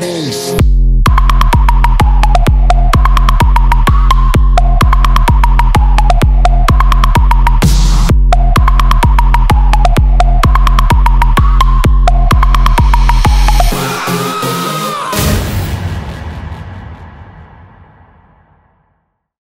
Animals.